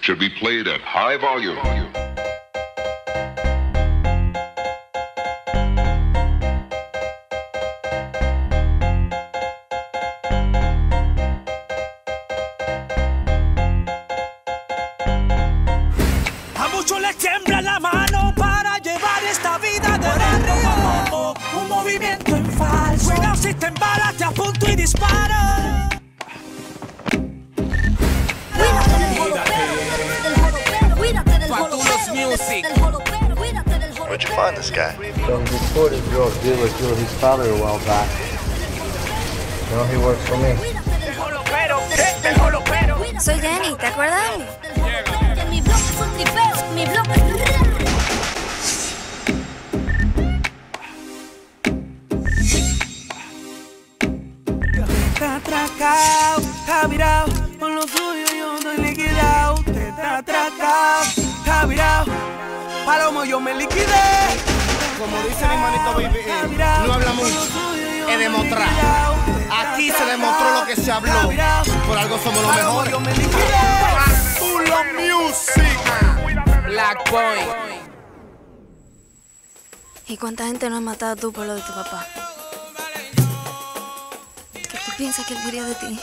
Should be played at high volume. A muchos les tiembla la mano para llevar esta vida de arriba. Un movimiento en falso. Cuidado si te embalas, te apunto y disparo. music. Where'd you find this guy? So a reported drug dealer killed his father a while back. No, he works for me. Soy Jenny, ¿te acuerdas? Trancao, Palomo, yo me liquidé. Como dice mi hermanito Baby, eh, no habla mucho, es demostrar. Aquí se demostró lo que se habló. Por algo somos los mejores. Yo me liquidé. Full Music. Black Boy. ¿Y cuánta gente no has matado tú por lo de tu papá? ¿Qué tú piensas que él diría de ti?